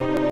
You